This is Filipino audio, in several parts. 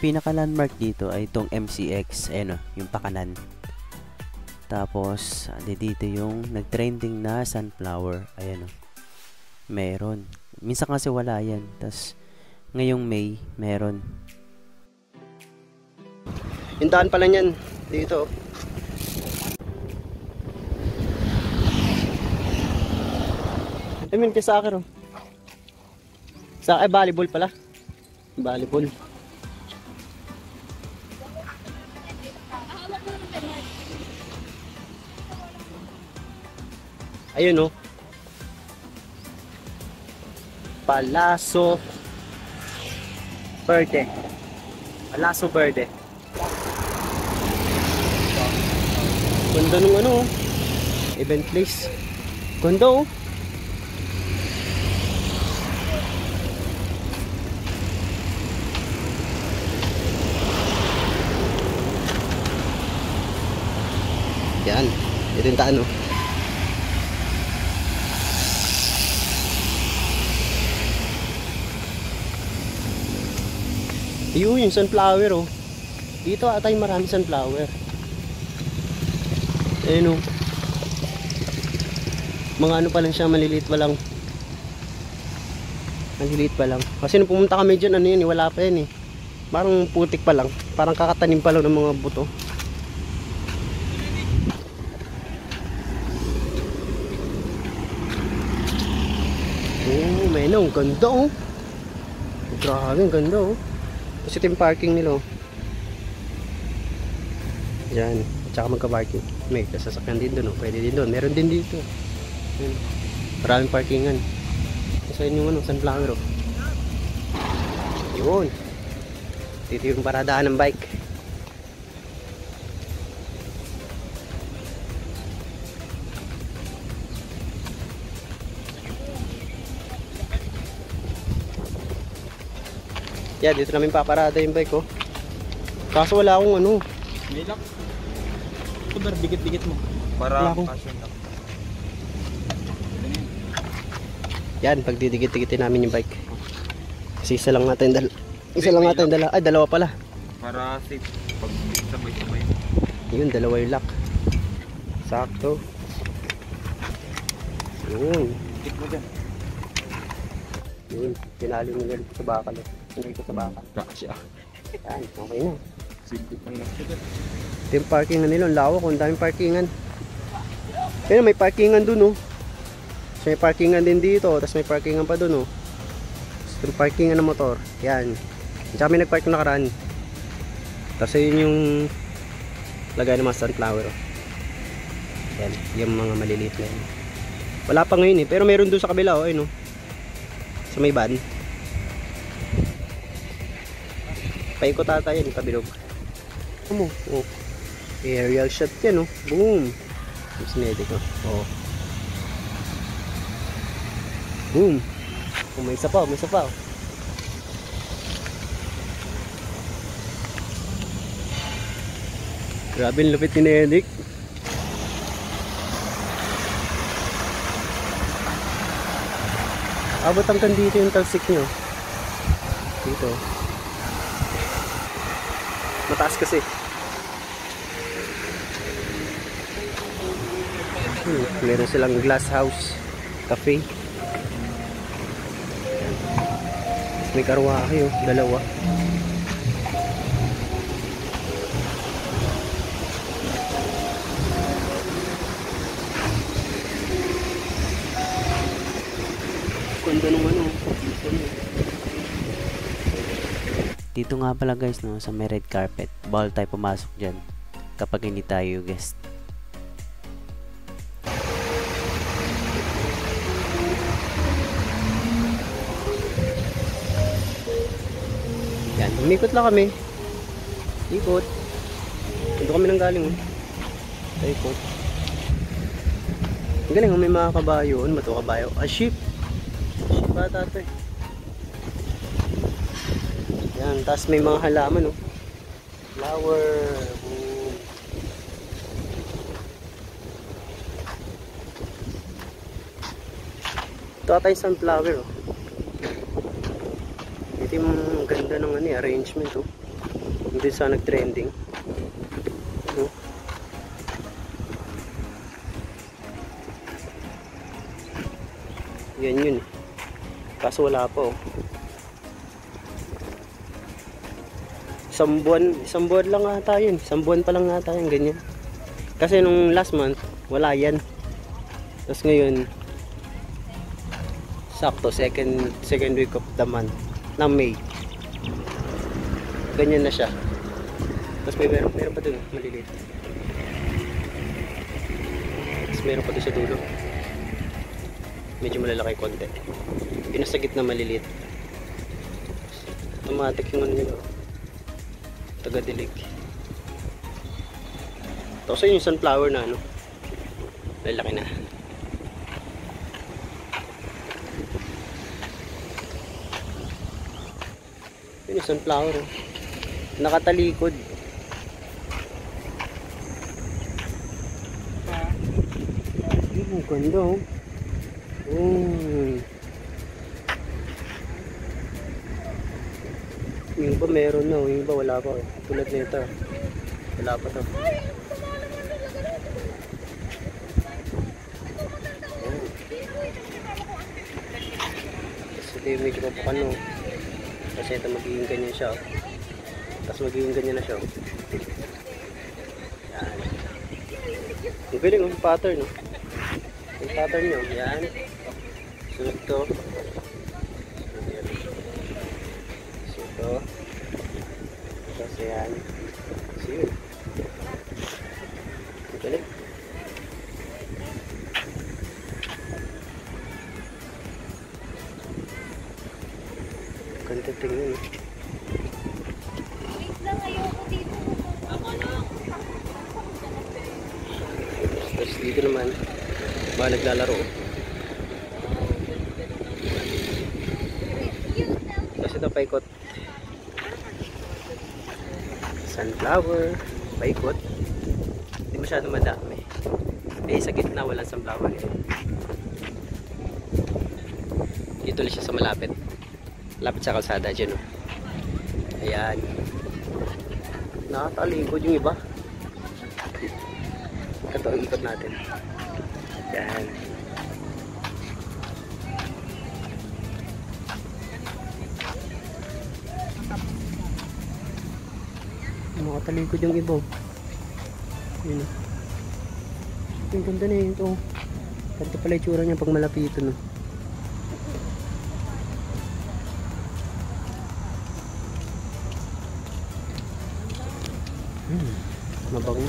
pinaka-landmark dito ay itong MCX, ayan o, yung pakanan. Tapos, adi dito yung nag-trending na sunflower, ayan o. Meron. Minsan kasi wala yan. Tapos, ngayong May, meron. Yung daan pala niyan, dito. I mean, kaya sa akin, oh. Sa akin, volleyball pala. Volleyball. Ayun, oh. Palaso Verde. Palaso Verde. Ganda nung ano, oh. event place. Ganda, oh. Yan. Ito yung taan, oh. Ayun, yung sunflower, oh. Dito ata yung marami sunflower. Ayun, oh. Mga ano pa lang siya, maliliit pa lang. Maliliit pa lang. Kasi nung pumunta kami dyan, ano yun, eh, wala pa yan eh. Parang putik pa lang. Parang kakatanim pa lang ng mga buto. Oh, may no, ang ganda oh. Grabe, ganda oh. Kasi ito yung parking nila oh. Yan, at saka magka-parking. May kasasakyan din doon oh. Pwede din doon. Meron din dito. Yan. Maraming parkingan. Yun yung ano, sunflower oh. Yun. Dito yung paradaan ng bike. Yeah, dito namin paparada yung bike ko. Kaso wala akong ano. May lock. Ito bar, dikit-dikit mo. Wala Para akong- kasyon lock. Yan, pagdidikit-dikitin namin yung bike. Kasi isa lang natin dala. Isa lang natin dala. Ay, dalawa pala. Para safe. Pag sabay-sabay. Yun, dalawa yung lock. Sakto. Yun. Tik mo dyan. Yun. Pinali mo yan sa bakal. eh. Hindi ko sa bakal. Kasya. Yan, okay na. Sige pang laksa dyan. Ito yung parking na nila. Ang lawak. Ang daming parkingan. Pero may parkingan dun, oh. So, may parkingan din dito. Tapos may parkingan pa dun, oh. Tapos yung parkingan ng motor. Yan. Tsaka may nagpark na nakaraan. Tapos yun yung lagay ng mga sunflower, oh. Yan. Yung mga maliliit na yan. Wala pa ngayon, eh. Pero meron dun sa kabila, oh. Ayun, oh. Sa may van. Paikot ata yan, kabilog. Ano mo? Oh. Aerial shot yan, oh. Boom. Mas medic, oh. Oh. Boom. Oh, may isa pa, may isa pa. oh. Grabe ang lupit ni Nedic. Abot hanggang dito yung talsik nyo. Dito. Mataas kasi. Hmm, meron silang glass house cafe. May karwahe oh, dalawa. Ganda ng ano. Dito nga pala guys, no, sa may red carpet. Bawal tayo pumasok dyan kapag hindi tayo guest. Yan, umikot lang kami. Ikot. Dito kami nang galing. Sa ikot. Ang galing, oh, may mga kabayo. Ano ba ito kabayo? Ah, sheep. Sheep ata ito eh. Yan, tapos may mga halaman oh. Flower. Boom. Ito ata yung sunflower oh. Ito yung ganda ng ano, eh, arrangement oh. Hindi sa nag-trending. No? Yan yun. eh. Kaso wala pa oh. Isang buwan, isang buwan lang ata yun. Isang buwan pa lang ata yun, ganyan. Kasi nung last month, wala yan. Tapos ngayon, sakto, second, second week of the month, ng May. Ganyan na siya. Tapos may meron, meron pa dun, maliliit. Tapos meron pa dun sa dulo. Medyo malalaki konti. Yun nasa gitna maliliit. Automatic yung ano nila. Taga-dilig. Tapos yun yung sunflower na ano. Lalaki na. Yun yung sunflower. oh. Nakatalikod. Ang ganda oh. Mm. Yung iba meron na, oh. yung iba wala pa. oh. Tulad nito. Wala pa to. Tapos ito yung medyo mapakano. Kasi ito magiging ganyan siya. oh. Tapos magiging ganyan na siya. oh. Yan. Ang galing ang pattern. Oh. Yung pattern nyo. Yan. Sunod to. Ganda tingin. eh. Wait lang, ayoko dito. Tapos dito naman, mga naglalaro. Kasi ito paikot. Sunflower, paikot. Hindi masyado madami. Eh, sa gitna walang sunflower eh. Dito lang siya sa malapit. Lapit sa kalsada dyan oh. Ayan. Nakatalikod yung iba. Ito ang ikot natin. Yan. Makatalikod yung iba. oh. Yun. oh. Ang ganda na yun ito. Ganito pala yung tsura niya pag malapitan. No? Hmm. Mabango.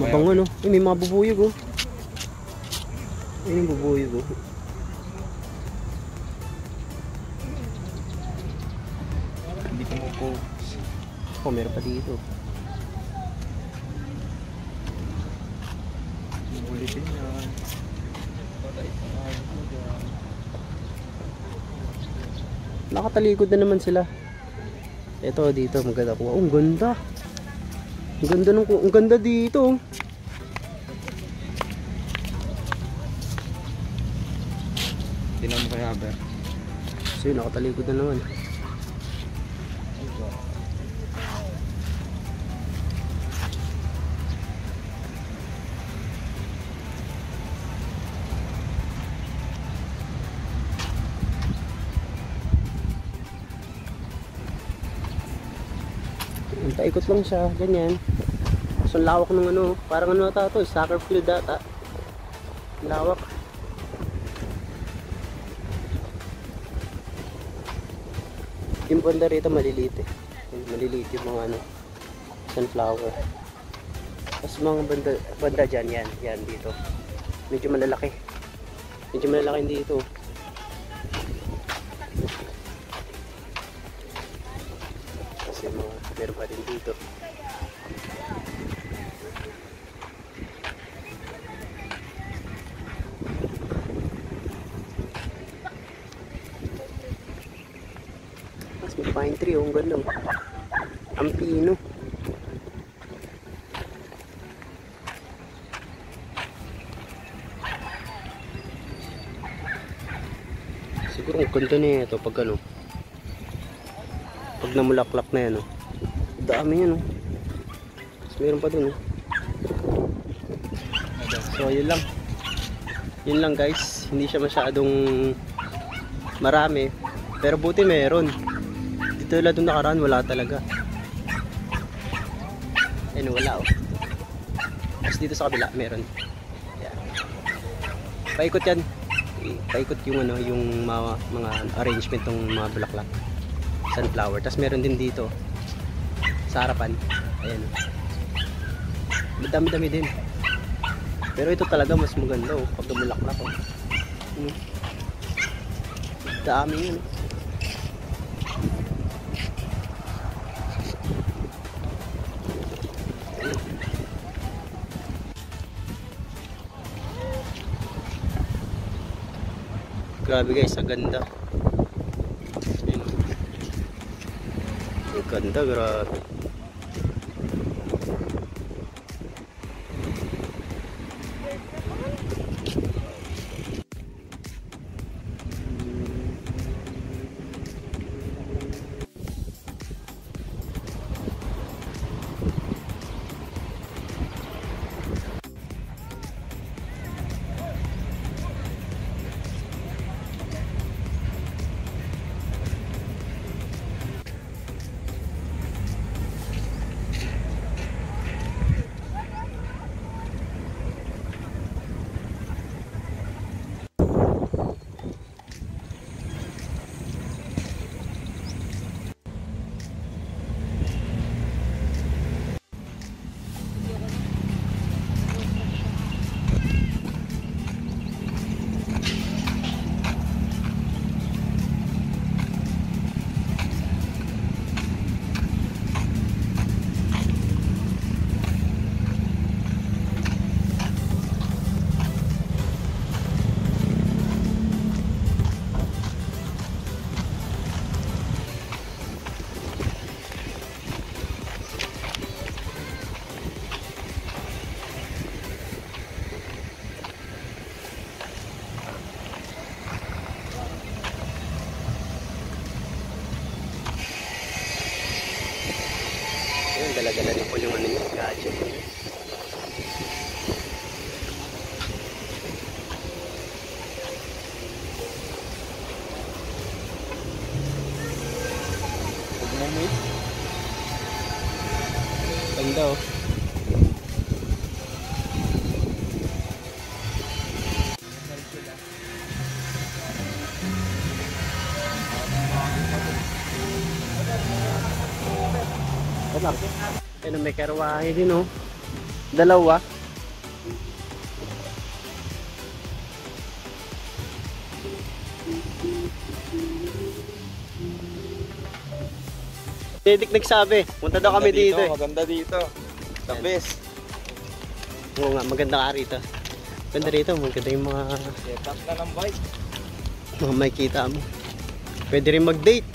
Mabango no? Eh, may mga bubuyog oh. Ayun yung bubuyog oh. Hindi ko mo po. Oh, meron pa dito. Ulitin yan. Nakatalikod na naman sila. Ito dito, maganda ko. Oh, ang ganda. Ang ganda ng ang ganda dito. Tinan mo kay Haber. Yun, nakatalikod na naman. Paikot lang siya, ganyan. So, lawak ng ano, parang ano ata to, soccer field ata. Lawak. Yung banda rito maliliit eh. Maliliit yung mga ano, sunflower. Tapos mga banda, banda dyan, yan, yan dito. Medyo malalaki. Medyo malalaki dito. Meron pa rin dito. Mas may pine tree, oh, ang ganda. oh. Ang pino. Siguro ang ganda na ito pag ano. Pag namulaklak na yan oh. Dami yan oh. Tapos meron pa dun oh. so yun lang. Yun lang guys. Hindi siya masyadong marami. Pero buti meron. Dito lang doon nakaraan wala talaga. Ayun wala oh. Tapos dito sa kabila meron. Yan. paikot yan. Paikot yung ano yung mga, mga arrangement ng mga bulaklak. Sunflower. Tapos meron din dito sa harapan ayan madami dami din pero ito talaga mas maganda oh pag bulaklak oh hmm. dami yun. Grabe guys, ang ganda. Ang ganda, grabe. Dala-dala rin po yung ano yung gadget. Mo Ganda oh. Wala. Ayun, may karwahe din oh. Dalawa. Didik nagsabi, punta daw kami dito, eh. Maganda dito. The best. Oo nga, maganda ka rito. Ganda rito, maganda yung mga, Setup na ng bike. mga makikita mo. Pwede rin mag-date.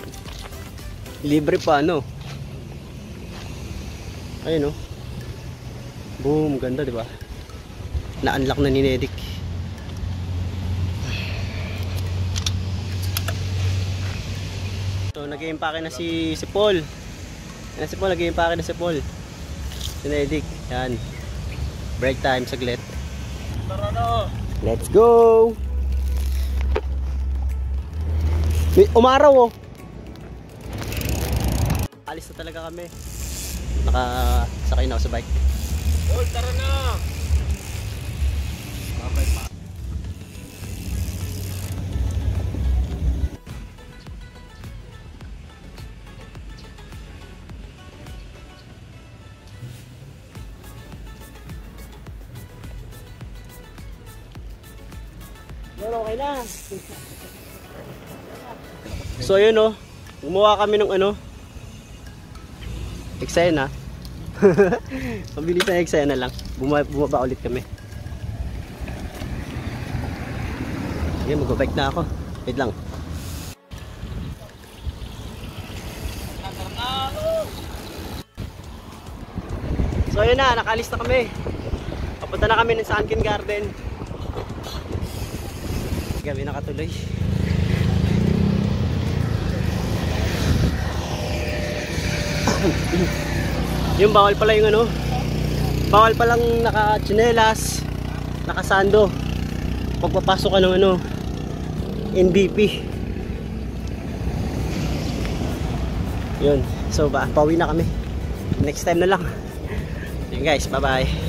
Libre pa, ano? Ayun, oh. Boom, ganda, di ba? Na-unlock na ni Nedic. So, nag-iimpake na si, si Paul. Yan si Paul, nag-iimpake na si Paul. Si Nedic, yan. Break time, saglit. Na. Let's go! May umaraw oh. Alis na talaga kami. Nakasakay na ako sa bike. Tol, tara na. Babay pa. Pero okay na. So yun oh. Gumawa kami ng ano. Eksena. Pabilis na eksena lang. Buma bumaba ulit kami. Sige, mag-bike na ako. Wait lang. So yun na, nakalis na kami. Papunta na kami ng Sunken Garden. Gabi nakatuloy. Yung bawal pala yung ano, bawal palang naka-chinelas, naka-sando. Pagpapasok ka ng ano, NBP. Yun. So, ba, pauwi na kami. Next time na lang. Yun guys, bye-bye.